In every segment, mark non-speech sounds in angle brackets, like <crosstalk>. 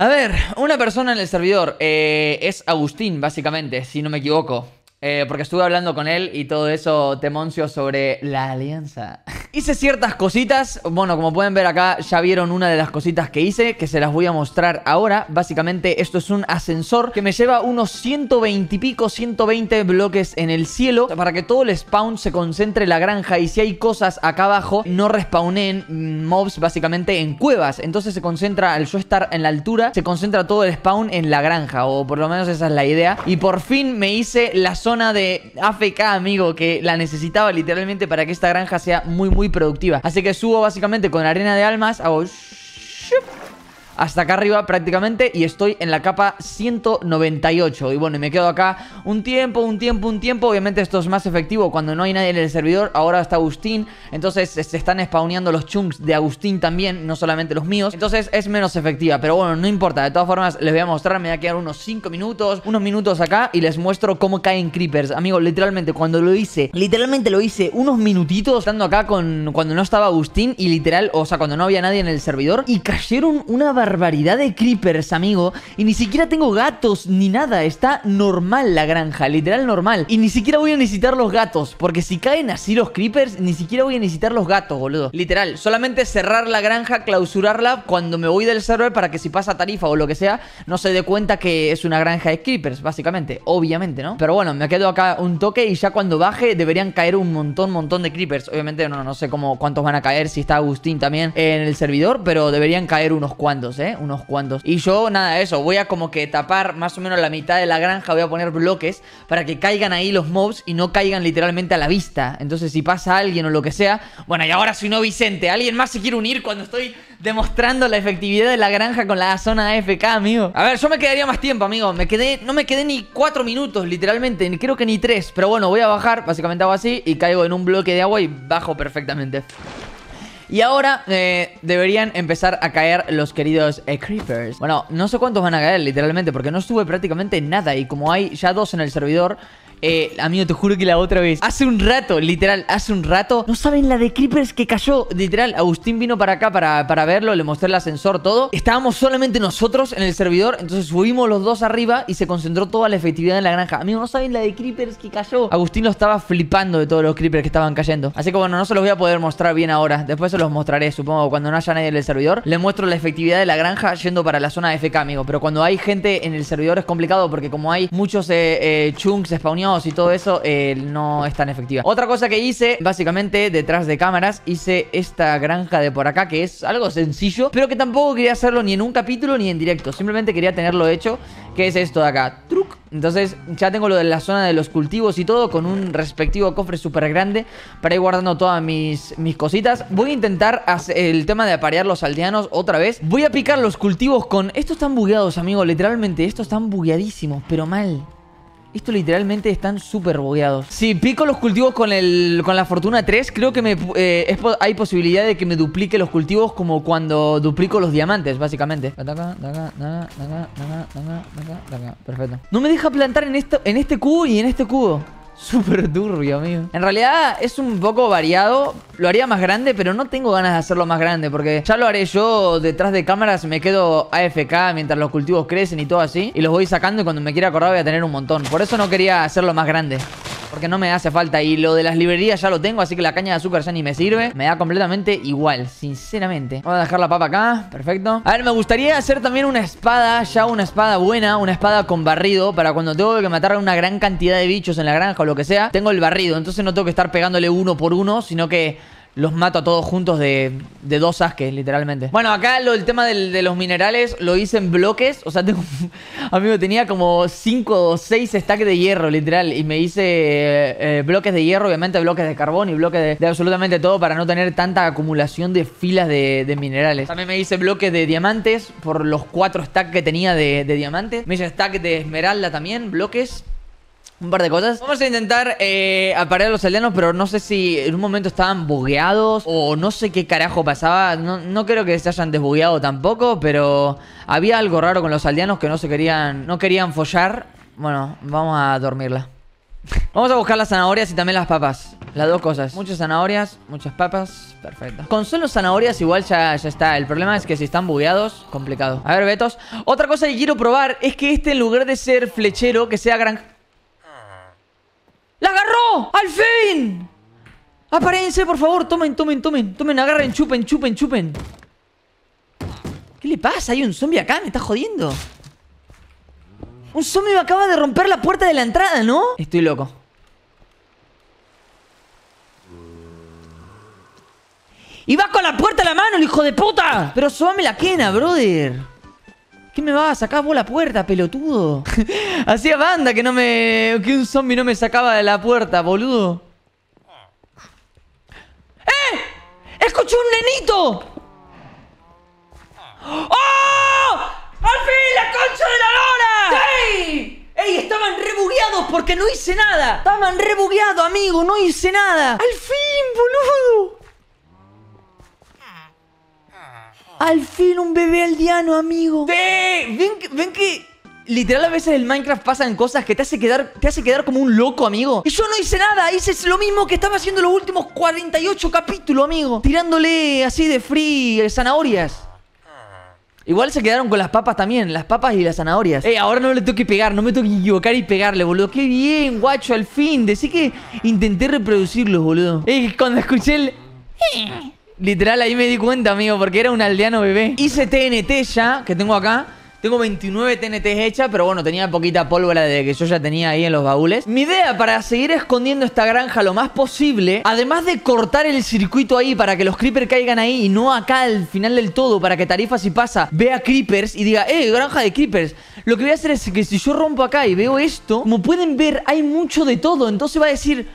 A ver, una persona en el servidor eh, es Agustín, básicamente, si no me equivoco. Eh, porque estuve hablando con él y todo eso temoncio sobre la alianza. <laughs> hice ciertas cositas, bueno, como pueden ver acá ya vieron una de las cositas que hice, que se las voy a mostrar ahora. Básicamente esto es un ascensor que me lleva unos 120 y pico, 120 bloques en el cielo para que todo el spawn se concentre en la granja y si hay cosas acá abajo no respawnen mobs básicamente en cuevas. Entonces se concentra, al yo estar en la altura, se concentra todo el spawn en la granja o por lo menos esa es la idea. Y por fin me hice la zona zona de AFK, amigo, que la necesitaba literalmente para que esta granja sea muy, muy productiva. Así que subo básicamente con arena de almas, hago hasta acá arriba prácticamente y estoy en la capa 198 y bueno, y me quedo acá un tiempo, un tiempo, un tiempo. Obviamente esto es más efectivo cuando no hay nadie en el servidor. Ahora está Agustín, entonces se están spawneando los chunks de Agustín también, no solamente los míos, entonces es menos efectiva, pero bueno, no importa, de todas formas les voy a mostrar, me voy a quedar unos 5 minutos, unos minutos acá y les muestro cómo caen creepers, amigo, literalmente cuando lo hice, literalmente lo hice unos minutitos estando acá con cuando no estaba Agustín y literal, o sea, cuando no había nadie en el servidor y cayeron una barbaridad barbaridad de creepers, amigo. Y ni siquiera tengo gatos ni nada. Está normal la granja, literal normal. Y ni siquiera voy a necesitar los gatos. Porque si caen así los creepers, ni siquiera voy a necesitar los gatos, boludo. Literal, solamente cerrar la granja, clausurarla cuando me voy del server para que si pasa tarifa o lo que sea, no se dé cuenta que es una granja de creepers, básicamente. Obviamente, ¿no? Pero bueno, me quedo acá un toque y ya cuando baje deberían caer un montón, montón de creepers. Obviamente no, no sé cómo, cuántos van a caer, si está Agustín también en el servidor, pero deberían caer unos cuantos, ¿eh? Unos cuantos. Y yo, nada, eso, voy a como que tapar más o menos la mitad de la granja, voy a poner bloques para que caigan ahí los mobs y no caigan literalmente a la vista. Entonces, si pasa alguien o lo que sea, bueno, y ahora soy no Vicente, ¿alguien más se quiere unir cuando estoy demostrando la efectividad de la granja con la zona AFK, amigo? A ver, yo me quedaría más tiempo, amigo. Me quedé, no me quedé ni cuatro minutos, literalmente, creo que ni tres. Pero bueno, voy a bajar, básicamente hago así y caigo en un bloque de agua y bajo perfectamente. Y ahora eh, deberían empezar a caer los queridos eh, creepers. Bueno, no sé cuántos van a caer literalmente porque no estuve prácticamente nada y como hay ya dos en el servidor... Eh, amigo, te juro que la otra vez Hace un rato, literal, hace un rato No saben la de Creepers que cayó Literal, Agustín vino para acá para, para verlo Le mostré el ascensor, todo. Estábamos solamente nosotros en el servidor Entonces subimos los dos arriba y se concentró toda la efectividad en la granja. Amigo, no saben la de Creepers que cayó Agustín lo estaba flipando de todos los Creepers que estaban cayendo. Así que bueno, no se los voy a poder mostrar bien ahora Después se los mostraré, supongo, cuando no haya nadie en el servidor. Le muestro la efectividad de la granja yendo para la zona de FK, amigo Pero cuando hay gente en el servidor es complicado Porque como hay muchos eh, eh, chunks spawneados y todo eso, eh, no es tan efectiva. Otra cosa que hice, básicamente detrás de cámaras, hice esta granja de por acá, que es algo sencillo, pero que tampoco quería hacerlo ni en un capítulo ni en directo. Simplemente quería tenerlo hecho, que es esto de acá. Truc. Entonces ya tengo lo de la zona de los cultivos y todo con un respectivo cofre súper grande para ir guardando todas mis, mis cositas. Voy a intentar hacer el tema de aparear los aldeanos otra vez. Voy a picar los cultivos con... Estos están bugueados, amigo, literalmente. Estos están bugueadísimos, pero mal. Esto literalmente están súper bugueados. Si pico los cultivos con el con la fortuna 3, creo que me, eh, hay posibilidad de que me duplique los cultivos como cuando duplico los diamantes, básicamente. Perfecto. No me deja plantar en, esto, en este cubo y en este cubo. Súper turbio, amigo. En realidad es un poco variado. Lo haría más grande, pero no tengo ganas de hacerlo más grande. Porque ya lo haré yo detrás de cámaras. Me quedo AFK mientras los cultivos crecen y todo así. Y los voy sacando y cuando me quiera acordar voy a tener un montón. Por eso no quería hacerlo más grande. Porque no me hace falta. Y lo de las librerías ya lo tengo, así que la caña de azúcar ya ni me sirve. Me da completamente igual, sinceramente. Voy a dejar la papa acá, perfecto. A ver, me gustaría hacer también una espada, ya una espada buena, una espada con barrido. Para cuando tengo que matar a una gran cantidad de bichos en la granja o lo que sea, tengo el barrido. Entonces no tengo que estar pegándole uno por uno, sino que los mato a todos juntos de, dos asques, literalmente. Bueno, acá el tema de los minerales lo hice en bloques. O sea, <laughs> tengo... Amigo, tenía como 5 o 6 stacks de hierro, literal. Y me hice eh, eh, bloques de hierro, obviamente bloques de carbón y bloques de, absolutamente todo para no tener tanta acumulación de filas de, minerales. También me hice bloques de diamantes por los 4 stacks que tenía de, de diamantes. Me hice stack de esmeralda también, bloques un par de cosas. Vamos a intentar eh, aparear a los aldeanos, pero no sé si en un momento estaban bugueados o no sé qué carajo pasaba. No, no creo que se hayan desbugueado tampoco, pero había algo raro con los aldeanos que no se querían, no querían follar. Bueno, vamos a dormirla. Vamos a buscar las zanahorias y también las papas. Las dos cosas. Muchas zanahorias, muchas papas. Perfecto. Con solo zanahorias igual ya, ya está. El problema es que si están bugueados, complicado. A ver, Betos. Otra cosa que quiero probar es que este en lugar de ser flechero, que sea gran... ¡La agarró! ¡Al fin! Aparense, por favor. Tomen, tomen, tomen. Tomen, agarren, chupen, chupen, chupen. ¿Qué le pasa? Hay un zombie acá, me está jodiendo. Un zombie me acaba de romper la puerta de la entrada, ¿no? Estoy loco. Y va con la puerta a la mano, el hijo de puta. Pero sobame la quena, brother. ¿Qué me va a sacar vos la puerta, pelotudo? <laughs> Hacía banda que no me. que un zombie no me sacaba de la puerta, boludo. ¡Eh! ¡Escuché un nenito! ¡Oh! ¡Al fin la concha de la lora! ¡Sí! ¡Ey! Estaban rebugueados porque no hice nada. Estaban rebugueados, amigo. No hice nada. ¡Al fin, boludo! Al fin un bebé aldeano, amigo. ¡Sí! ¿Ven, que- ven que literal a veces en el Minecraft pasan cosas que te hace quedar, te hace quedar como un loco, amigo. Y yo no hice nada, hice lo mismo que estaba haciendo los últimos 48 capítulos, amigo. Tirándole así de free eh, zanahorias. Igual se quedaron con las papas también, las papas y las zanahorias. Ey, ahora no le tengo que pegar, no me tengo que equivocar y pegarle, boludo. Qué bien, guacho, al fin. Decí que intenté reproducirlos, boludo. Ey, cuando escuché el... Literal, ahí me di cuenta, amigo, porque era un aldeano bebé. Hice TNT ya, que tengo acá. Tengo 29 TNT hechas, pero bueno, tenía poquita pólvora de que yo ya tenía ahí en los baúles. Mi idea para seguir escondiendo esta granja lo más posible, además de cortar el circuito ahí para que los creepers caigan ahí y no acá al final del todo, para que Tarifa si pasa vea creepers y diga, eh, granja de creepers. Lo que voy a hacer es que si yo rompo acá y veo esto, como pueden ver, hay mucho de todo. Entonces va a decir,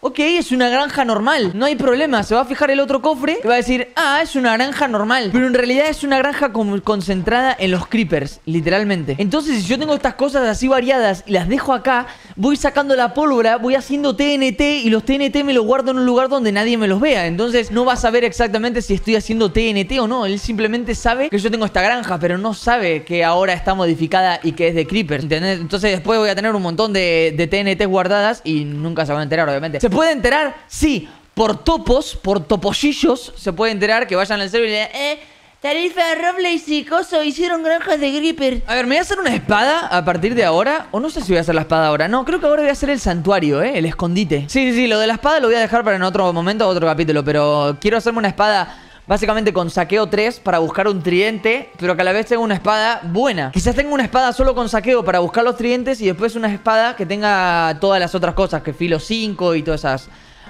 Ok, es una granja normal, no hay problema. Se va a fijar el otro cofre y va a decir, ah, es una granja normal. Pero en realidad es una granja con- concentrada en los creepers, literalmente. Entonces, si yo tengo estas cosas así variadas y las dejo acá, voy sacando la pólvora, voy haciendo TNT y los TNT me los guardo en un lugar donde nadie me los vea. Entonces, no va a saber exactamente si estoy haciendo TNT o no. Él simplemente sabe que yo tengo esta granja, pero no sabe que ahora está modificada y que es de creepers. ¿entendés? Entonces, después voy a tener un montón de, de TNT guardadas y nunca se van a enterar, obviamente. ¿Se puede enterar? Sí. Por topos, por topollillos, se puede enterar que vayan al server y le digan, eh, Tarifa, Robles y Coso hicieron granjas de Creeper. A ver, ¿me voy a hacer una espada a partir de ahora? O no sé si voy a hacer la espada ahora. No, creo que ahora voy a hacer el santuario, ¿eh? El escondite. Sí, sí, sí, lo de la espada lo voy a dejar para en otro momento, otro capítulo. Pero quiero hacerme una espada básicamente con saqueo 3 para buscar un tridente, pero que a la vez tenga una espada buena. Quizás tenga una espada solo con saqueo para buscar los tridentes y después una espada que tenga todas las otras cosas, que filo 5 y todas esas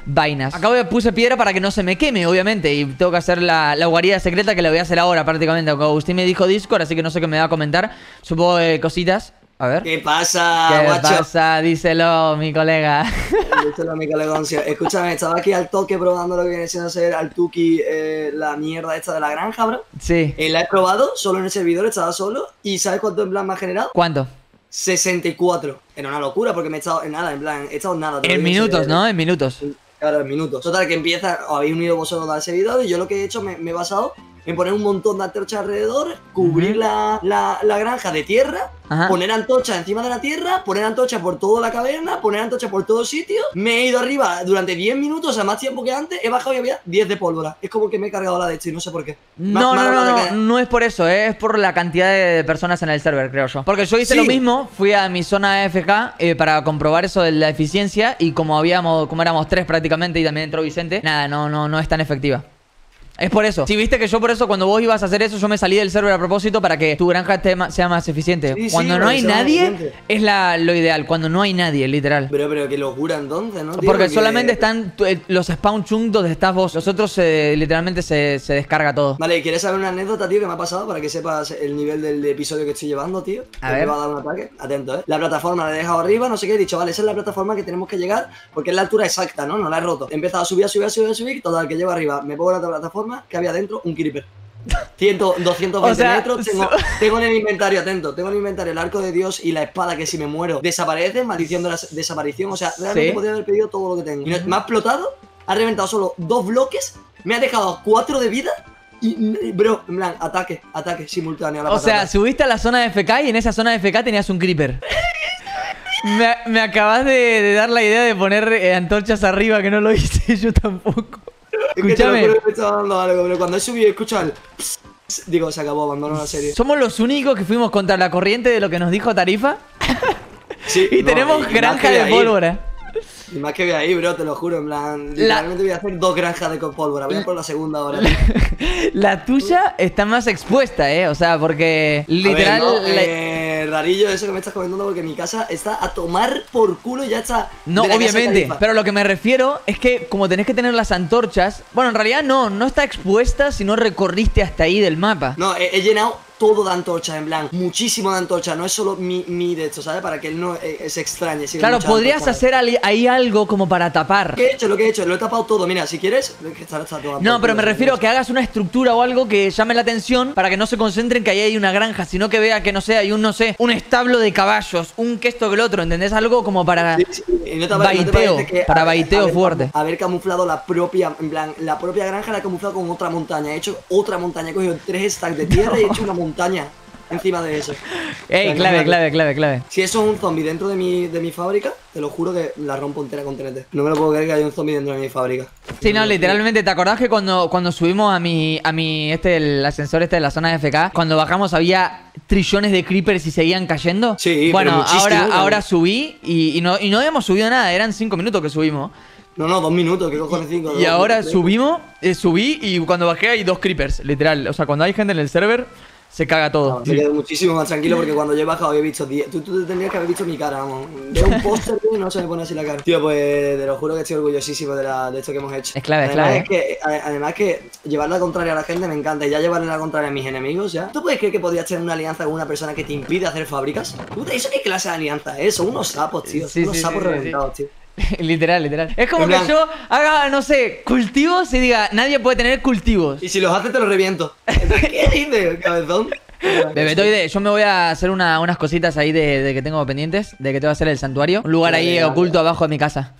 vainas. Acá voy- puse piedra para que no se me queme, obviamente. Y tengo que hacer la, la guarida secreta que la voy a hacer ahora prácticamente. Aunque Agustín me dijo Discord, así que no sé qué me va a comentar. Supongo cositas. A ver. ¿Qué pasa, ¿Qué guacho? pasa? Díselo, mi colega. Díselo, mi colegoncio. Escúchame, estaba aquí al toque probando lo que viene siendo ser al Tuki eh, la mierda esta de la granja, bro. sí. Eh, la he probado solo en el servidor, estaba solo. ¿Y sabes cuánto en plan me ha generado? ¿Cuánto? 64. Era una locura porque me he estado en nada, en plan, he estado en nada. En minutos. ¿no? En minutos. Claro, en minutos. Total, que empieza, os habéis unido vosotros al servidor y yo lo que he hecho me, me he basado en poner un montón de antorchas alrededor, cubrir Ujú. la, la- la granja de tierra, Ajá. poner antorchas encima de la tierra, poner antorchas por toda la caverna, poner antorchas por todo sitio. Me he ido arriba durante 10 minutos, o sea, más tiempo que antes, he bajado y había 10 de pólvora. Es como que me he cargado la de esto y no sé por qué. No, ha no, dado no, no, no es por eso, ¿eh? es por la cantidad de personas en el server, creo yo. Porque yo hice Sí. lo mismo, fui a mi zona AFK eh, para comprobar eso de la eficiencia y como habíamos, como éramos tres prácticamente y también entró Vicente, nada, no, no, no es tan efectiva. Es por eso. Si viste que yo por eso cuando vos ibas a hacer eso yo me salí del server a propósito para que tu granja sea más eficiente. Sí, sí, cuando no hay nadie es la, lo ideal, cuando no hay nadie, literal. Pero, pero, qué locura entonces, ¿no? tío? Porque solamente están eh, los spawn chunks donde estás vos. Los otros eh, literalmente se, se descarga todo. Vale, ¿quieres saber una anécdota, tío, que me ha pasado para que sepas el nivel del episodio que estoy llevando, tío? A ver. Me va a dar un ataque. Atento, ¿eh? La plataforma la he dejado arriba, no sé qué, he dicho, vale, esa es la plataforma que tenemos que llegar porque es la altura exacta, ¿no? No la he roto. He empezado a subir, a subir, a subir, a subir, total, que llego arriba. Me pongo la plataforma, que había dentro un creeper. 100, 220 <laughs> O sea, metros, <laughs> tengo, en el inventario, atento, tengo en el inventario el arco de Dios y la espada que si me muero desaparece, maldición de la desaparición, o sea, realmente Sí. podría haber pedido todo lo que tengo. Y no- me ha explotado, ha reventado solo dos bloques, me ha dejado cuatro de vida y, bro, en plan, ataque, ataque simultáneo a la O sea, subiste a la zona de FK y en esa zona de FK tenías un creeper. Me, me acabas de, de dar la idea de poner eh, antorchas arriba, que no lo hice <laughs> yo tampoco. Es Escúchame. juro que me estaba dando algo, pero cuando he subido y escucho el... Digo, se acabó, abandono la serie. Somos los únicos que fuimos contra la corriente de lo que nos dijo Tarifa. Sí, <laughs> Y no, tenemos y granja de pólvora. Y más que voy ahí, bro, te lo juro, en plan... Literalmente voy a hacer dos granjas de pólvora, voy a por la segunda hora. <laughs> La tuya está más expuesta, ¿eh? O sea, porque literal... A ver, no, la- eh, rarillo eso que me estás comentando porque mi casa está a tomar por culo y ya está. No, obviamente, pero lo que me refiero es que como tenés que tener las antorchas, bueno, en realidad no, no está expuesta si no recorriste hasta ahí del mapa. No, he, he llenado todo de antorchas, en plan, muchísimo de antorchas, no es solo mi, mi de esto, ¿sabes? Para que él no eh, se extrañe. si Claro, podrías hacer ahí algo como para tapar. Que he hecho, lo que he hecho, lo he tapado todo. Mira, si quieres, está, está todo No, pero me refiero a que hagas una estructura o algo que llame la atención para que no se concentren que ahí hay una granja, sino que vea que no sé, hay un, no sé, un establo de caballos, un que esto que el otro, ¿entendés? Algo como para... Sí, sí, y no te, pare- no te Baiteo, que para haber- baiteo haber- fuerte. Haber camuflado la propia, en plan, la propia granja la he camuflado con otra montaña. He hecho otra montaña, he cogido tres stacks de tierra y he hecho una montaña encima de eso. Ey, clave, clave, clave, clave. Si eso es un zombie dentro de mi, de mi fábrica, te lo juro que la rompo entera con TNT. No me lo puedo creer que haya un zombie dentro de mi fábrica. Sí, no, literalmente, ¿te acordás que cuando, cuando subimos a mi, a mi, este, el ascensor este de la zona de FK, cuando bajamos había trillones de creepers y seguían cayendo? Sí, Bueno, pero ahora, ahora subí y, y no, y no habíamos subido nada, eran cinco minutos que subimos. No, no, dos minutos, ¿qué cojones cinco? Y Dos, ahora subimos, eh, subí y cuando bajé hay dos creepers, literal. O sea, cuando hay gente en el server, se caga todo. No, me quedo muchísimo más tranquilo porque <laughs> cuando yo he bajado había visto 10. Tú, tú tendrías que haber visto mi cara, vamos. Veo un póster y no se me pone así la cara. Tío, pues te lo juro que estoy orgullosísimo de, la, de esto que hemos hecho. Es clave, es además clave, Es que, ade- además que llevar la contraria a la gente me encanta y ya llevarle la contraria a mis enemigos, ¿ya? ¿Tú puedes creer que podrías tener una alianza con una persona que te impide hacer fábricas? Puta, ¿eso qué clase de alianza es? Son unos sapos, tío. Sí, Son unos sí, sapos sí, reventados, tío. <laughs> literal, literal. Es como En que plan- yo haga, no sé, cultivos y diga, nadie puede tener cultivos. Y si los haces te los reviento. ¿Qué dices, cabezón? <laughs> Bebetoide, yo me voy a hacer una- unas cositas ahí de, de que tengo pendientes, de que te voy a hacer el santuario. Un lugar ahí Dale, dale. oculto abajo de mi casa.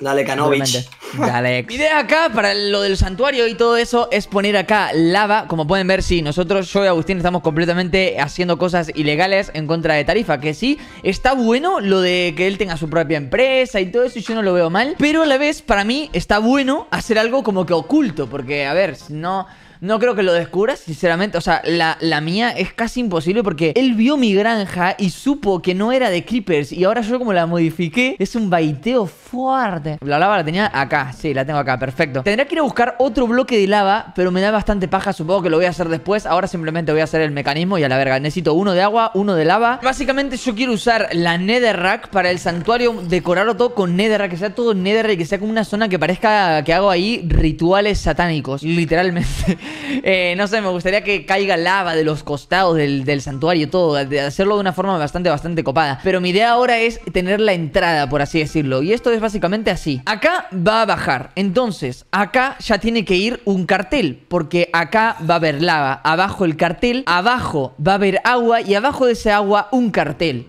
Dale. Obviamente. Dale. <laughs> Mi idea acá para lo del santuario y todo eso es poner acá lava. Como pueden ver, sí, nosotros, yo y Agustín, estamos completamente haciendo cosas ilegales en contra de Tarifa. Que sí, está bueno lo de que él tenga su propia empresa y todo eso, y yo no lo veo mal. Pero a la vez, para mí, está bueno hacer algo como que oculto. Porque, a ver, no. No creo que lo descubras, sinceramente. O sea, la, la mía es casi imposible porque él vio mi granja y supo que no era de creepers. Y ahora yo como la modifiqué, es un baiteo fuerte. La lava la tenía acá, sí, la tengo acá, perfecto. Tendría que ir a buscar otro bloque de lava, pero me da bastante paja, supongo que lo voy a hacer después. Ahora simplemente voy a hacer el mecanismo y a la verga. Necesito uno de agua, uno de lava. Básicamente yo quiero usar la netherrack para el santuario, decorarlo todo con netherrack, que sea todo netherrack, que sea como una zona que parezca que hago ahí rituales satánicos, literalmente. <laughs> Eh, no sé, me gustaría que caiga lava de los costados del, santuario, todo, de hacerlo de una forma bastante, bastante copada. Pero mi idea ahora es tener la entrada, por así decirlo. Y esto es básicamente así. Acá va a bajar. Entonces, acá ya tiene que ir un cartel. Porque acá va a haber lava. Abajo el cartel. Abajo va a haber agua. Y abajo de ese agua un cartel.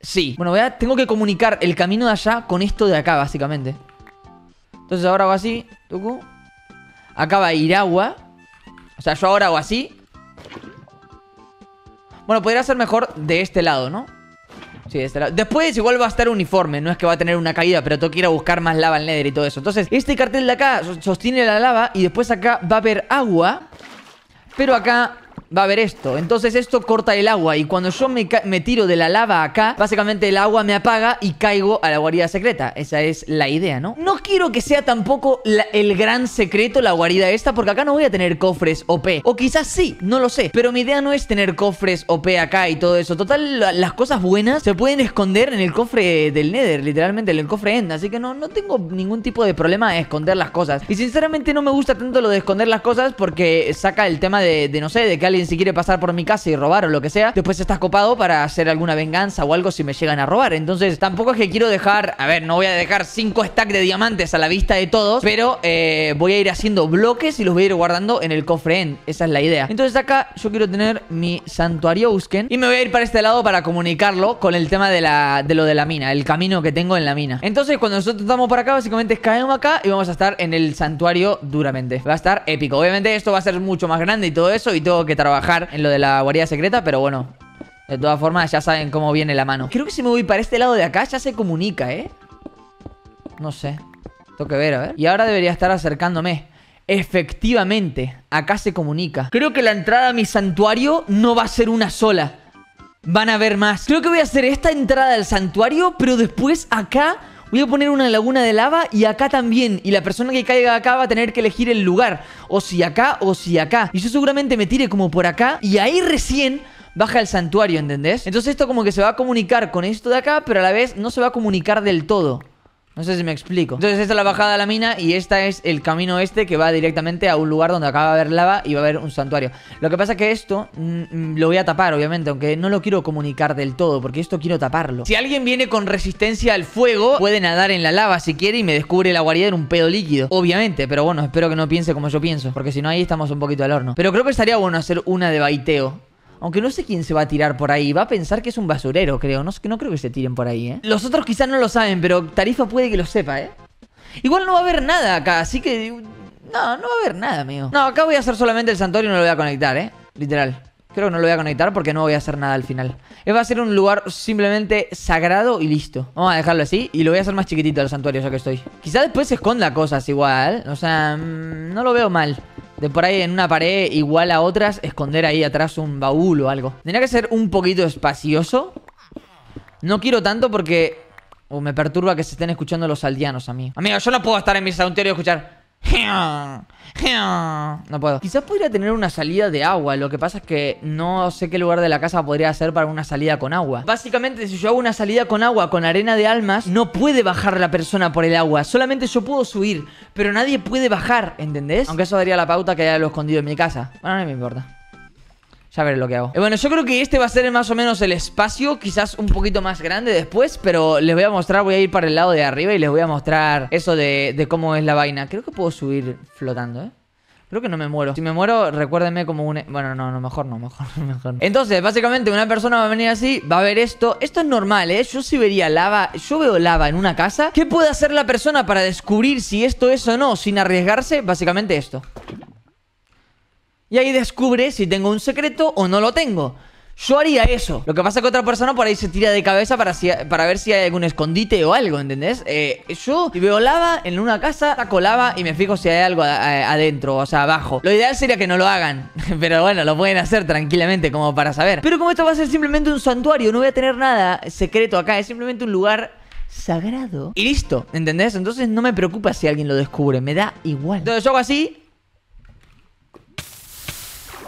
Sí. Bueno, voy a- tengo que comunicar el camino de allá con esto de acá, básicamente. Entonces ahora hago así. Tucu. Acá va a ir agua. O sea, yo ahora hago así. Bueno, podría ser mejor de este lado, ¿no? Sí, de este lado. Después igual va a estar uniforme, no es que va a tener una caída, pero tengo que ir a buscar más lava al nether y todo eso. Entonces, este cartel de acá so- sostiene la lava y después acá va a haber agua, pero acá va a haber esto. Entonces esto corta el agua y cuando yo me, me tiro de la lava acá, básicamente el agua me apaga y caigo a la guarida secreta. Esa es la idea, ¿no? No quiero que sea tampoco el gran secreto la guarida esta, porque acá no voy a tener cofres OP. O quizás sí, no lo sé. Pero mi idea no es tener cofres OP acá y todo eso. Total, la- las cosas buenas se pueden esconder en el cofre del Nether, literalmente en el cofre End. Así que no, no tengo ningún tipo de problema de esconder las cosas. Y sinceramente no me gusta tanto lo de esconder las cosas porque saca el tema de, no sé, de que si quiere pasar por mi casa y robar o lo que sea, después estás copado para hacer alguna venganza o algo si me llegan a robar. Entonces tampoco es que quiero dejar, a ver, no voy a dejar 5 stacks de diamantes a la vista de todos, pero eh, voy a ir haciendo bloques y los voy a ir guardando en el cofre End. Esa es la idea. Entonces acá yo quiero tener mi santuario Usken y me voy a ir para este lado para comunicarlo con el tema de, la, de lo de la mina, el camino que tengo en la mina. Entonces cuando nosotros estamos por acá, básicamente caemos acá y vamos a estar en el santuario duramente. Va a estar épico. Obviamente esto va a ser mucho más grande y todo eso y tengo que trabajar en lo de la guarida secreta, pero bueno. De todas formas, ya saben cómo viene la mano. Creo que si me voy para este lado de acá, ya se comunica, ¿eh? No sé. Tengo que ver, a ver. Y ahora debería estar acercándome. Efectivamente, acá se comunica. Creo que la entrada a mi santuario no va a ser una sola. Van a haber más. Creo que voy a hacer esta entrada al santuario, pero después acá voy a poner una laguna de lava y acá también. Y la persona que caiga acá va a tener que elegir el lugar. O si acá o si acá. Y yo seguramente me tire como por acá. Y ahí recién baja el santuario, ¿entendés? Entonces esto como que se va a comunicar con esto de acá, pero a la vez no se va a comunicar del todo. No sé si me explico. Entonces esta es la bajada a la mina y esta es el camino este que va directamente a un lugar donde acaba de haber lava y va a haber un santuario. Lo que pasa es que esto mm, mm, lo voy a tapar, obviamente, aunque no lo quiero comunicar del todo, porque esto quiero taparlo. Si alguien viene con resistencia al fuego, puede nadar en la lava si quiere y me descubre la guarida en un pedo líquido. Obviamente, pero bueno, espero que no piense como yo pienso, porque si no ahí estamos un poquito al horno. Pero creo que estaría bueno hacer una de baiteo. Aunque no sé quién se va a tirar por ahí. Va a pensar que es un basurero, creo. No, no creo que se tiren por ahí, ¿eh? Los otros quizás no lo saben, pero Tarifa puede que lo sepa, ¿eh? Igual no va a haber nada acá, así que... No, no va a haber nada, amigo. No, acá voy a hacer solamente el santuario y no lo voy a conectar, ¿eh? Literal. Creo que no lo voy a conectar porque no voy a hacer nada al final. Va a ser un lugar simplemente sagrado y listo. Vamos a dejarlo así y lo voy a hacer más chiquitito el santuario ya que estoy. Quizá después se esconda cosas igual. O sea, mm, no lo veo mal. De por ahí en una pared igual a otras, esconder ahí atrás un baúl o algo. Tendría que ser un poquito espacioso. No quiero tanto porque... Uh, me perturba que se estén escuchando los aldeanos a mí. Amigo, yo no puedo estar en mi santuario y escuchar... <laughs> No puedo. Quizás podría tener una salida de agua. Lo que pasa es que no sé qué lugar de la casa podría ser para una salida con agua. Básicamente, si yo hago una salida con agua con arena de almas, no puede bajar la persona por el agua. Solamente yo puedo subir, pero nadie puede bajar, ¿entendés? Aunque eso daría la pauta que haya lo escondido en mi casa. Bueno, no me importa. Ya veré lo que hago. Eh, bueno, yo creo que este va a ser más o menos el espacio, quizás un poquito más grande después, pero les voy a mostrar, voy a ir para el lado de arriba y les voy a mostrar eso de, cómo es la vaina. Creo que puedo subir flotando, ¿eh? Creo que no me muero. Si me muero, recuérdenme como un... Bueno, no, no, mejor no, mejor, mejor. Entonces, básicamente, una persona va a venir así, va a ver esto. Esto es normal, ¿eh? Yo sí vería lava... Yo veo lava en una casa. ¿Qué puede hacer la persona para descubrir si esto es o no sin arriesgarse? Básicamente esto. Y ahí descubre si tengo un secreto o no lo tengo. Yo haría eso. Lo que pasa es que otra persona por ahí se tira de cabeza para, para ver si hay algún escondite o algo, ¿entendés? Eh, yo veo lava en una casa, saco lava y me fijo si hay algo adentro, o sea, abajo. Lo ideal sería que no lo hagan. <laughs> Pero bueno, lo pueden hacer tranquilamente como para saber. Pero como esto va a ser simplemente un santuario, no voy a tener nada secreto acá. Es simplemente un lugar sagrado. Y listo, ¿entendés? Entonces no me preocupa si alguien lo descubre. Me da igual. Entonces yo hago así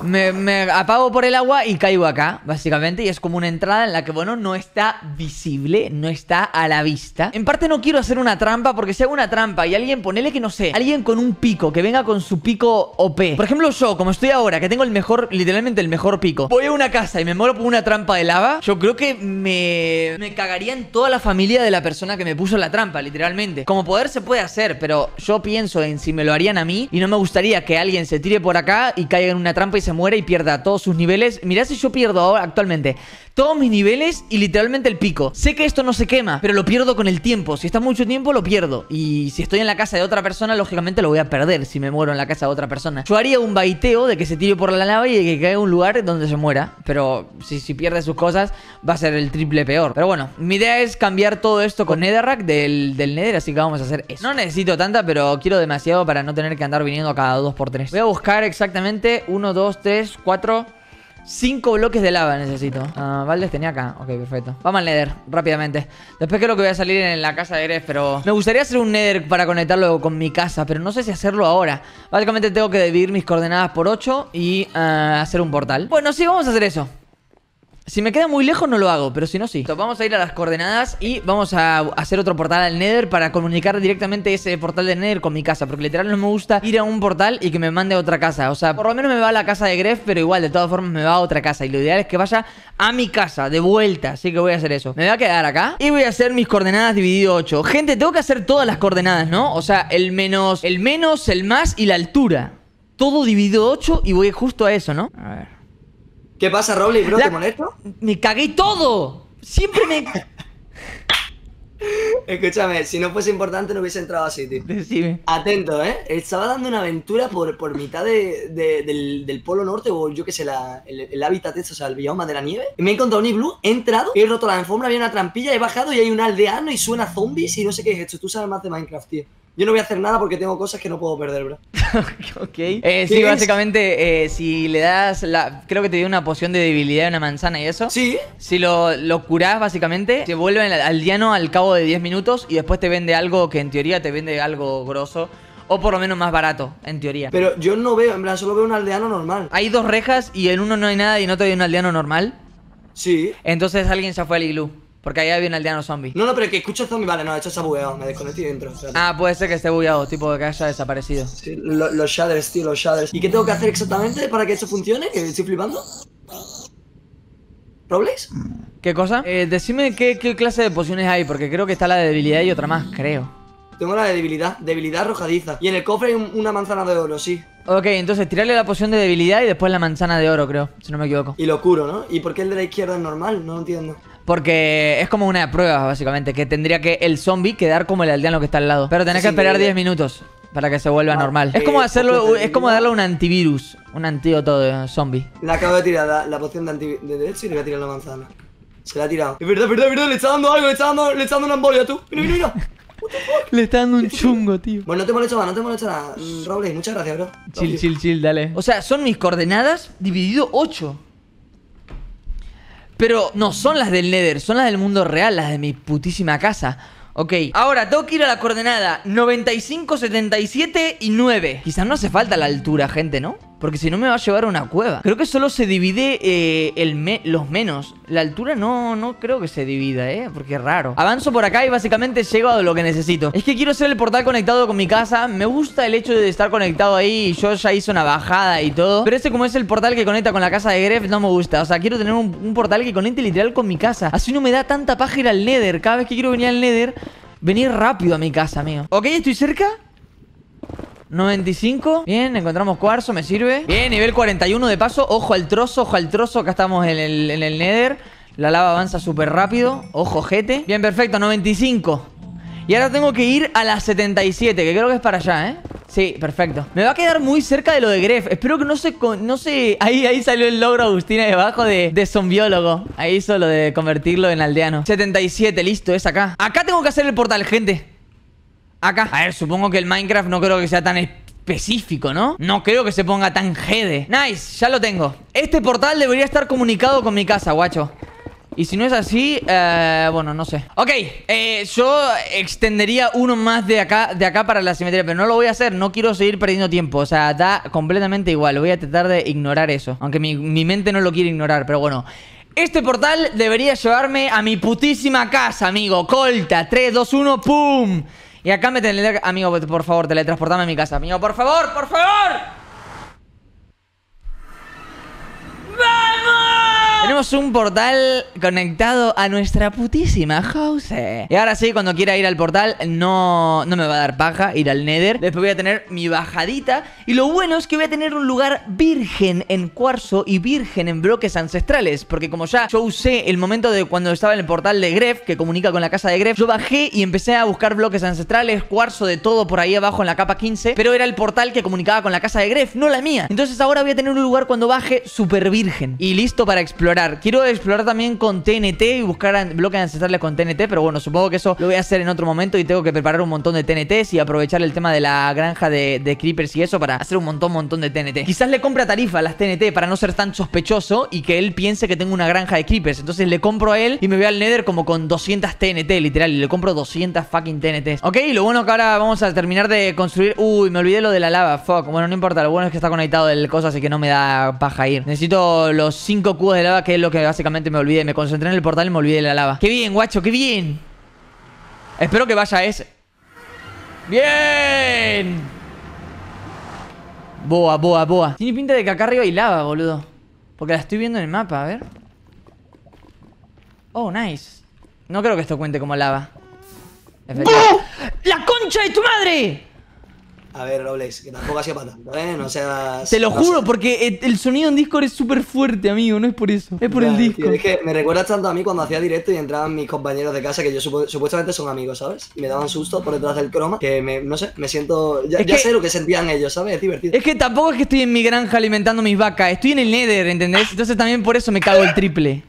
me, apago por el agua y caigo acá, básicamente. Y es como una entrada en la que, bueno, no está visible, no está a la vista. En parte no quiero hacer una trampa, porque si hago una trampa y alguien, ponele que no sé, alguien con un pico, que venga con su pico OP. Por ejemplo, yo, como estoy ahora, que tengo el mejor, literalmente el mejor pico, voy a una casa y me muero por una trampa de lava, yo creo que me, me cagaría en toda la familia de la persona que me puso la trampa, literalmente. Como poder se puede hacer, pero yo pienso en si me lo harían a mí y no me gustaría que alguien se tire por acá y caiga en una trampa y se muere y pierda todos sus niveles. Mirá si yo pierdo ahora actualmente todos mis niveles y literalmente el pico. Sé que esto no se quema, pero lo pierdo con el tiempo. Si está mucho tiempo, lo pierdo. Y si estoy en la casa de otra persona, lógicamente lo voy a perder si me muero en la casa de otra persona. Yo haría un baiteo de que se tire por la lava y de que caiga un lugar donde se muera. Pero si, si pierde sus cosas, va a ser el triple peor. Pero bueno, mi idea es cambiar todo esto con Netherrack del, del Nether, así que vamos a hacer eso. No necesito tanta, pero quiero demasiado para no tener que andar viniendo cada 2x3. Voy a buscar exactamente 1, 2, 3, 4... Cinco bloques de lava necesito. Ah, Valdes tenía acá. Ok, perfecto. Vamos al Nether, rápidamente. Después creo que voy a salir en la casa de Gref, pero... Me gustaría hacer un Nether para conectarlo con mi casa, pero no sé si hacerlo ahora. Básicamente tengo que dividir mis coordenadas por 8 y ah, hacer un portal. Bueno, sí, vamos a hacer eso. Si me queda muy lejos no lo hago, pero si no sí. Vamos a ir a las coordenadas y vamos a hacer otro portal al Nether para comunicar directamente ese portal de Nether con mi casa. Porque literal no me gusta ir a un portal y que me mande a otra casa. O sea, por lo menos me va a la casa de Gref, pero igual de todas formas me va a otra casa. Y lo ideal es que vaya a mi casa, de vuelta. Así que voy a hacer eso. Me voy a quedar acá y voy a hacer mis coordenadas dividido 8. Gente, tengo que hacer todas las coordenadas, ¿no? O sea, el menos, el menos, el más y la altura. Todo dividido 8 y voy justo a eso, ¿no? A ver. ¿Qué pasa, Roble, bro? ¿Te molesto? Me cagué todo. Siempre me. Escúchame, si no fuese importante no hubiese entrado así, tío. Decime. Atento, ¿eh? Estaba dando una aventura por, por mitad de, de- del, del Polo Norte o yo qué sé, la- el, el hábitat este, o sea, el bioma de la nieve. Y me he encontrado un iglú, he entrado, he roto la alfombra, había una trampilla, he bajado y hay un aldeano y suena zombies y no sé qué es esto. Tú sabes más de Minecraft, tío. Yo no voy a hacer nada porque tengo cosas que no puedo perder, bro. <laughs> ok. Eh, sí, básicamente, eh, si le das la. Creo que te dio una poción de debilidad de una manzana y eso. Sí, Si lo, lo curás, básicamente, te vuelve al aldeano al cabo de 10 minutos y después te vende algo que en teoría te vende algo grosso. O por lo menos más barato, en teoría. pero yo no veo, en plan, solo veo un aldeano normal. Hay dos rejas y en uno no hay nada y en otro hay un aldeano normal. Sí. Entonces alguien se fue al iglú. Porque ahí había un aldeano zombie. No, no, pero que escucho zombie, vale, no, esto se ha bugueado, me desconecté y dentro. espérate. Ah, puede ser que esté bugueado, tipo que haya desaparecido. Sí, lo- los shaders, tío, los shaders. ¿Y qué tengo que hacer exactamente para que esto funcione? Que estoy flipando. ¿Robles? ¿Qué cosa? Eh, decime qué, qué clase de pociones hay, porque creo que está la de debilidad y otra más, creo. Tengo la de debilidad, debilidad arrojadiza. Y en el cofre hay un- una manzana de oro, sí. Ok, entonces tirarle la poción de debilidad y después la manzana de oro, creo, si no me equivoco. Y lo curo, ¿no? ¿Y por qué el de la izquierda es normal? No lo entiendo. Porque es como una prueba, básicamente, que tendría que el zombie quedar como el aldeano que está al lado. Pero tenés Sí, que esperar de- 10 minutos para que se vuelva Ah, normal. Es eh, como hacerlo, poción de es como darle un antivirus, un antídoto de zombie. Le acabo de tirar la, la poción de anti... de derecho y le voy a tirar la manzana. Se la ha tirado. Es verdad, es verdad, es verdad, le está dando algo, le está dando, le está dando una embolia, tú. Mira, mira, mira. <laughs> Le está dando un chungo, tío. Bueno, no te molesto más, no te molesto nada. Mm, Robles, muchas gracias, bro. Chill, chill, chill, dale. O sea, son mis coordenadas dividido 8. Pero no son las del Nether, son las del mundo real, las de mi putísima casa. Ok, ahora tengo que ir a la coordenada 95, 77 y 9. Quizás no hace falta la altura, gente, ¿no? Porque si no me va a llevar a una cueva. Creo que solo se divide eh, el me- los menos. La altura no, no creo que se divida, ¿eh? Porque es raro. Avanzo por acá y básicamente llego a lo que necesito. Es que quiero hacer el portal conectado con mi casa. Me gusta el hecho de estar conectado ahí. Yo ya hice una bajada y todo. Pero este como es el portal que conecta con la casa de Gref, no me gusta. O sea, quiero tener un, portal que conecte literal con mi casa. Así no me da tanta paja ir al Nether. Cada vez que quiero venir al Nether, venir rápido a mi casa, amigo. Ok, estoy cerca. 95. Bien, encontramos cuarzo, me sirve. Bien, nivel 41 de paso. Ojo al trozo, ojo al trozo. Acá estamos en el, en el Nether. La lava avanza súper rápido. Ojo, jete. Bien, perfecto, 95. Y ahora tengo que ir a la 77, que creo que es para allá, ¿eh? Sí, perfecto. Me va a quedar muy cerca de lo de Gref. Espero que no se... No se... Ahí, ahí salió el logro Agustina debajo de, de zombiólogo. Ahí hizo lo de convertirlo en aldeano. 77, listo, es acá. Acá tengo que hacer el portal, gente. Acá. A ver, supongo que el Minecraft no creo que sea tan específico, ¿no? No creo que se ponga tan jede. Nice, ya lo tengo. Este portal debería estar comunicado con mi casa, guacho. Y si no es así, eh, bueno, no sé. Ok, eh, yo extendería uno más de acá, de acá para la simetría, pero no lo voy a hacer. No quiero seguir perdiendo tiempo. O sea, da completamente igual. Voy a tratar de ignorar eso. Aunque mi, mi mente no lo quiere ignorar, pero bueno. Este portal debería llevarme a mi putísima casa, amigo. Colta, 3, 2, 1, ¡pum! Y acá me tendré... Amigo, por favor, teletransportame a mi casa. Amigo, por favor, por favor. Tenemos un portal conectado a nuestra putísima house. Y ahora sí, cuando quiera ir al portal, no, no me va a dar paja ir al Nether. Después voy a tener mi bajadita. Y lo bueno es que voy a tener un lugar virgen en cuarzo y virgen en bloques ancestrales. Porque como ya yo usé el momento de cuando estaba en el portal de Gref, que comunica con la casa de Gref, yo bajé y empecé a buscar bloques ancestrales, cuarzo de todo por ahí abajo en la capa 15. Pero era el portal que comunicaba con la casa de Gref, no la mía. Entonces ahora voy a tener un lugar cuando baje super virgen. Y listo para explorar. Quiero explorar también con TNT y buscar bloques ancestrales con TNT. Pero bueno, supongo que eso lo voy a hacer en otro momento. Y tengo que preparar un montón de TNTs y aprovechar el tema de la granja de, creepers y eso para hacer un montón, montón de TNT. Quizás le compre a Tarifa las TNT para no ser tan sospechoso y que él piense que tengo una granja de creepers. Entonces le compro a él y me voy al Nether como con 200 TNT, literal. Y le compro 200 fucking TNTs. Ok, lo bueno que ahora vamos a terminar de construir. Uy, me olvidé lo de la lava. Fuck. Bueno, no importa. Lo bueno es que está conectado el cosa, así que no me da paja ir. Necesito los 5 cubos de lava, que es lo que básicamente me olvidé. Me concentré en el portal y me olvidé de la lava. ¡Qué bien, guacho! ¡Qué bien! Espero que vaya ese. ¡Bien! Boa, boa, boa. Tiene pinta de que acá arriba hay lava, boludo. Porque la estoy viendo en el mapa, a ver. Oh, nice. No creo que esto cuente como lava. ¡La concha de tu madre! A ver, Robles, que tampoco ha sido para tanto, ¿eh? No seas. Te lo no juro, seas- porque eh, el sonido en Discord es súper fuerte, amigo. No es por eso. Es por el tío, Discord. es que me recuerdas tanto a mí cuando hacía directo y entraban mis compañeros de casa que yo supuestamente son amigos, ¿sabes? Y me daban susto por detrás del croma, que me, no sé, me siento. Ya, Es ya que- sé lo que sentían ellos, ¿sabes? Es divertido. Es que tampoco es que estoy en mi granja alimentando mis vacas. Estoy en el Nether, ¿entendés? Entonces también por eso me cago el triple.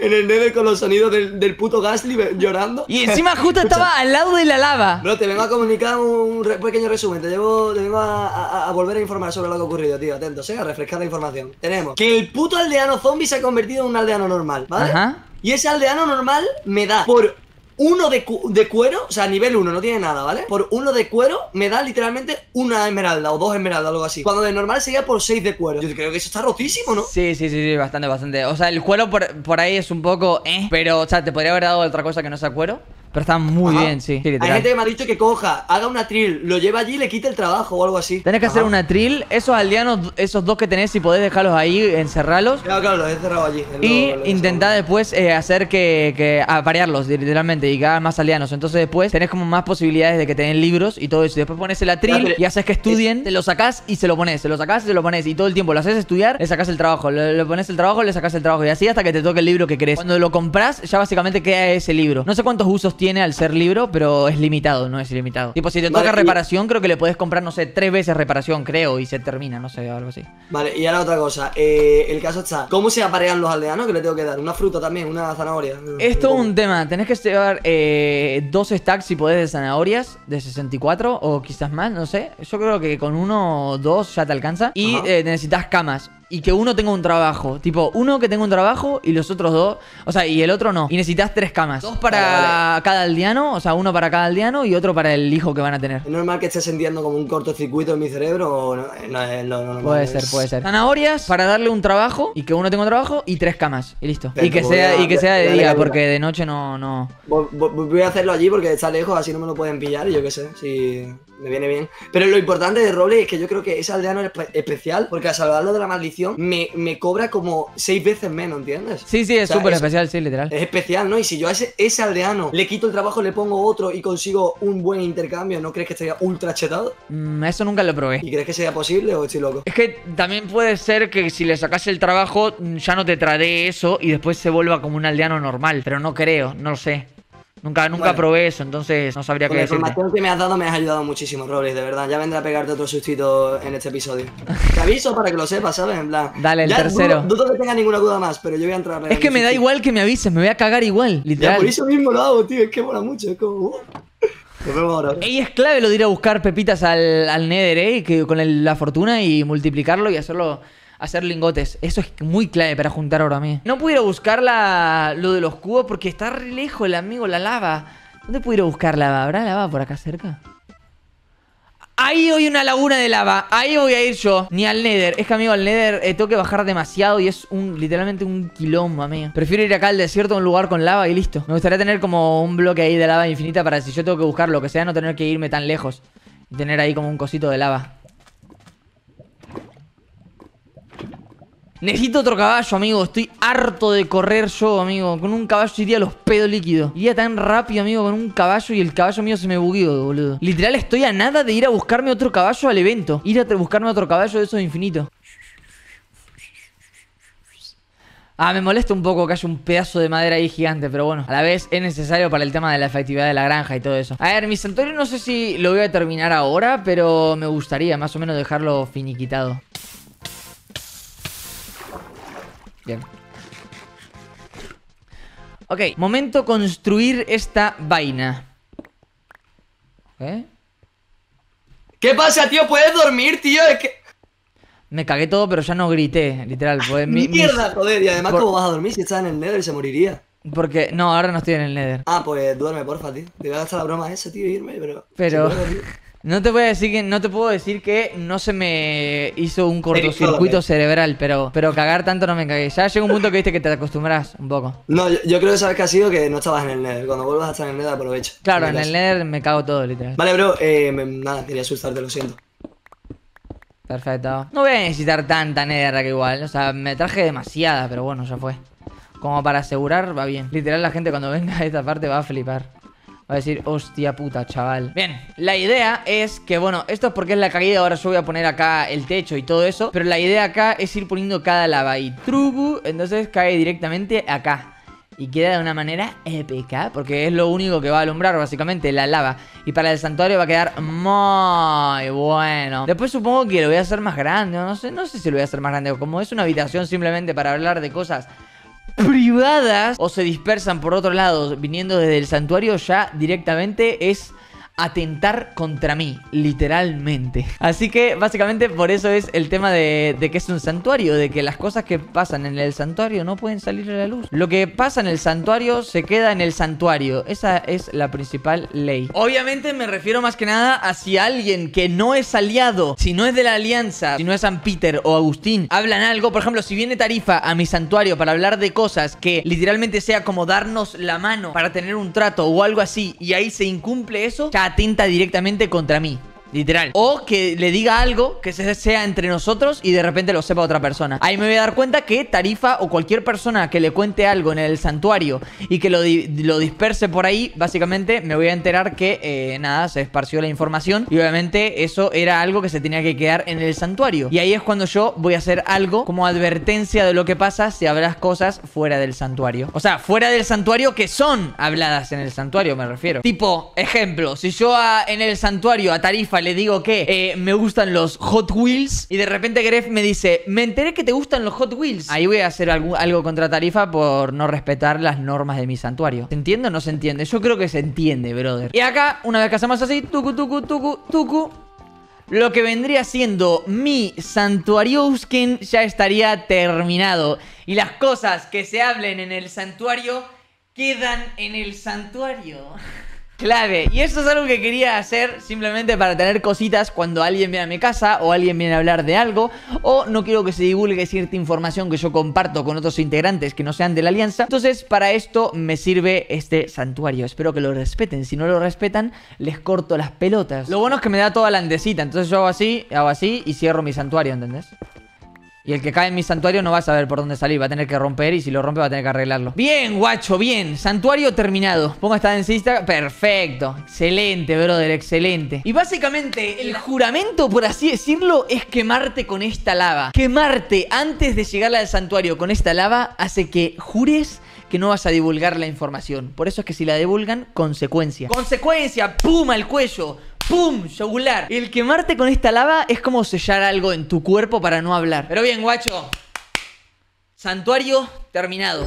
En el Nether con los sonidos del, del puto Gasly llorando. Y encima justo <laughs> estaba al lado de la lava. Bro, te vengo a comunicar un re- pequeño resumen. Te, llevo, te vengo a, a- a volver a informar sobre lo que ha ocurrido, tío. Atentos, eh, a refrescar la información. Tenemos que el puto aldeano zombie se ha convertido en un aldeano normal, ¿vale? Ajá. Y ese aldeano normal me da por uno de, de cuero, o sea, nivel 1, no tiene nada, ¿vale? Por uno de cuero me da literalmente una esmeralda o dos esmeraldas, algo así. Cuando de normal sería por 6 de cuero. Yo creo que eso está rotísimo, ¿no? Sí, sí, sí, sí, bastante, bastante. O sea, el cuero por, por ahí es un poco, eh. Pero, o sea, te podría haber dado otra cosa que no sea cuero. Pero está muy Ajá. bien, sí. sí Hay gente que me ha dicho que coja, haga una trill, lo lleva allí y le quite el trabajo o algo así. Tenés que hacer una trill. Esos aldeanos, esos dos que tenés, si podés dejarlos ahí, encerrarlos. Claro, claro, lo he cerrado allí. Y intentar después eh, hacer que, que aparearlos literalmente y que hagan más aldeanos. Entonces después tenés como más posibilidades de que te den libros y todo eso. Y después pones el Ah, atril y haces que estudien, te lo sacás y se lo pones, se lo sacás y se lo pones. Y todo el tiempo lo haces estudiar, le sacás el trabajo, le, le pones el trabajo, le sacás el trabajo. Y así hasta que te toque el libro que querés. Cuando lo compras, ya básicamente queda ese libro. No sé cuántos usos tiene al ser libro, pero es limitado, no es ilimitado. Tipo, si te Vale, toca y- reparación, creo que le puedes comprar, no sé, tres veces reparación, creo, y se termina, no sé, algo así. Vale, y ahora otra cosa. Eh, el caso está. ¿Cómo se aparean los aldeanos? Que le tengo que dar? Una fruta también, una zanahoria. Es todo un tema. Tenés que llevar eh, dos stacks si podés de zanahorias de 64 o quizás más, no sé. Yo creo que con uno o dos ya te alcanza. Y eh, necesitas camas. Y que uno tenga un trabajo. Tipo, uno que tenga un trabajo y los otros dos. O sea, y el otro no. Y necesitas tres camas. Dos para Vale, cada aldeano. O sea, uno para cada aldeano y otro para el hijo que van a tener. ¿Es normal que esté sintiendo como un cortocircuito en mi cerebro o no? Eh, No, lo normal, Puede ser, puede ser. Zanahorias para darle un trabajo y que uno tenga un trabajo y tres camas. Y listo. Y que voy sea, a- y que sea de día, porque de noche no, no. Voy a hacerlo allí porque está lejos, así no me lo pueden pillar y yo qué sé, si me viene bien. Pero lo importante de Roble es que yo creo que ese aldeano es espe- especial porque al salvarlo de la maldición me, me cobra como seis veces menos, ¿entiendes? Sí, sí, es O sea, súper es- especial, sí, literal. Es especial, ¿no? Y si yo a ese, ese aldeano le quito el trabajo, le pongo otro y consigo un buen intercambio, ¿no crees que estaría ultra chetado? Mm, eso nunca lo probé. ¿Y crees que sería posible o estoy loco? Es que también puede ser que si le sacas el trabajo mm, ya no te trae eso y después se vuelva como un aldeano normal. Pero no creo, no lo sé. Nunca, nunca Bueno. probé eso, entonces no sabría qué la decirte. información que me has dado me has ayudado muchísimo, Robles, de verdad. Ya vendré a pegarte otro sustito en este episodio. <laughs> Te aviso para que lo sepas, ¿sabes? En plan. Dale, el ya tercero. Dudo, dudo que tenga ninguna duda más, pero yo voy a entrar Es que me da sustito. igual que me avises, me voy a cagar igual, Ya, literal. por eso mismo lo hago, tío. Es que mola mucho. Es como. uh. Nos vemos ahora. Ey, es clave lo de ir a buscar pepitas al, al Nether, ¿eh? Y Que con el- la fortuna y multiplicarlo y hacerlo. Hacer lingotes. Eso es muy clave para juntar ahora a mí. No puedo ir a buscar la, lo de los cubos porque está re lejos el amigo, la lava. ¿Dónde puedo ir a buscar lava? ¿Habrá lava por acá cerca? Ahí hay una laguna de lava. Ahí voy a ir yo. Ni al Nether. Es que, amigo, al Nether eh, tengo que bajar demasiado y es un literalmente un quilombo, amigo. Prefiero ir acá al desierto a un lugar con lava y listo. Me gustaría tener como un bloque ahí de lava infinita para si yo tengo que buscar lo que sea, no tener que irme tan lejos. Y tener ahí como un cosito de lava. Necesito otro caballo, amigo. Estoy harto de correr yo, amigo. Con un caballo iría a los pedos líquidos. Iría tan rápido, amigo, con un caballo y el caballo mío se me bugueó, boludo. Literal, estoy a nada de ir a buscarme otro caballo al evento. Ir a buscarme otro caballo de esos infinitos. Ah, me molesta un poco que haya un pedazo de madera ahí gigante, pero bueno, a la vez es necesario para el tema de la efectividad de la granja y todo eso. A ver, mi santuario no sé si lo voy a terminar ahora, pero me gustaría más o menos dejarlo finiquitado. Bien. Ok, momento construir esta vaina. ¿Eh? ¿Qué pasa, tío? ¿Puedes dormir, tío? Es que. Me cagué todo, pero ya no grité, literal. pues, mi- mis- Mierda, joder. Y además, por- ¿cómo vas a dormir si estás en el Nether? Se moriría. Porque, no, ahora no estoy en el Nether. Ah, pues duerme, porfa, tío. Te voy a gastar la broma esa, tío, irme, pero. Pero. <laughs> no te voy a decir que no te puedo decir que no se me hizo un cortocircuito cerebral, pero pero cagar tanto no me cagué. Ya llega un punto que viste que te acostumbras un poco. No, yo, yo creo que sabes que ha sido que no estabas en el Nether. Cuando vuelvas a estar en el Nether, aprovecha. Claro, en el Nether me cago todo, literal. Vale, bro, eh, me- nada, quería asustarte, lo siento. Perfecto. No voy a necesitar tanta Nether que igual. O sea, me traje demasiada, pero bueno, ya fue. Como para asegurar, va bien. Literal, la gente cuando venga a esta parte va a flipar. Va a decir, hostia puta, chaval. Bien, la idea es que, bueno, esto es porque es la caída. Ahora yo voy a poner acá el techo y todo eso. Pero la idea acá es ir poniendo cada lava y trubu. Entonces cae directamente acá. Y queda de una manera épica, porque es lo único que va a alumbrar básicamente la lava. Y para el santuario va a quedar muy bueno. Después supongo que lo voy a hacer más grande, no sé, no sé si lo voy a hacer más grande. Como es una habitación simplemente para hablar de cosas o se dispersan por otro lado viniendo desde el santuario, ya directamente es atentar contra mí, literalmente. Así que básicamente por eso es el tema de, que es un santuario, de que las cosas que pasan en el santuario no pueden salir a la luz. Lo que pasa en el santuario se queda en el santuario. Esa es la principal ley. Obviamente me refiero más que nada a si alguien que no es aliado, si no es de la alianza, si no es San Peter o Agustín, hablan algo, por ejemplo, si viene Tarifa a mi santuario para hablar de cosas que literalmente sea como darnos la mano para tener un trato o algo así, y ahí se incumple eso, ya atenta directamente contra mí. Literal. O que le diga algo que sea entre nosotros y de repente lo sepa otra persona. Ahí me voy a dar cuenta que Tarifa o cualquier persona que le cuente algo en el santuario y que lo, disperse por ahí, básicamente me voy a enterar que eh, nada, se esparció la información y obviamente eso era algo que se tenía que quedar en el santuario. Y ahí es cuando yo voy a hacer algo como advertencia de lo que pasa si hablas cosas fuera del santuario. O sea, fuera del santuario que son habladas en el santuario, me refiero. Tipo, ejemplo, si yo en el santuario a Tarifa le digo que eh, me gustan los Hot Wheels y de repente Gref me dice, me enteré que te gustan los Hot Wheels. Ahí voy a hacer algo, contra Tarifa por no respetar las normas de mi santuario. ¿Se entiende o no se entiende? Yo creo que se entiende, brother. Y acá, una vez que hacemos así, tucu, tucu, tucu, tucu, lo que vendría siendo mi santuario skin ya estaría terminado. Y las cosas que se hablen en el santuario quedan en el santuario. <laughs> clave. Y eso es algo que quería hacer simplemente para tener cositas cuando alguien viene a mi casa o alguien viene a hablar de algo o no quiero que se divulgue cierta información que yo comparto con otros integrantes que no sean de la alianza. Entonces para esto me sirve este santuario. Espero que lo respeten. Si no lo respetan, les corto las pelotas. Lo bueno es que me da toda la andesita. Entonces yo hago así, hago así y cierro mi santuario, ¿entendés? Y el que cae en mi santuario no va a saber por dónde salir, va a tener que romper y si lo rompe va a tener que arreglarlo. Bien, guacho, bien. Santuario terminado. Pongo esta densista. Perfecto. Excelente, brother, excelente. Y básicamente el juramento, por así decirlo, es quemarte con esta lava. Quemarte antes de llegar al santuario con esta lava hace que jures que no vas a divulgar la información. Por eso es que si la divulgan, consecuencia. Consecuencia, pum al cuello. ¡Pum! Yogular. El quemarte con esta lava es como sellar algo en tu cuerpo para no hablar. Pero bien, guacho. Santuario terminado.